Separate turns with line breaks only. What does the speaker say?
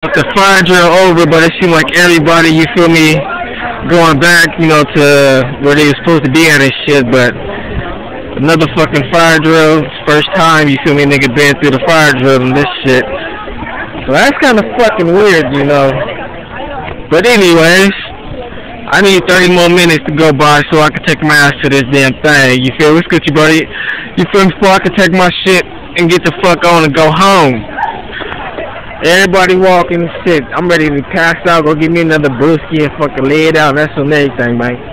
the fire drill over, but it seemed like everybody, you feel me, going back, you know, to where they were supposed to be at and shit, but another fucking fire drill, first time, you feel me, nigga been through the fire drill and this shit. So that's kind of fucking weird, you know. But anyways, I need 30 more minutes to go by so I can take my ass to this damn thing. You feel? What's good, you buddy? You feel me? Before I can take my shit and get the fuck on and go home. Everybody walking shit. I'm ready to pass out. Go give me another brewski and fucking lay it out. That's on everything, man.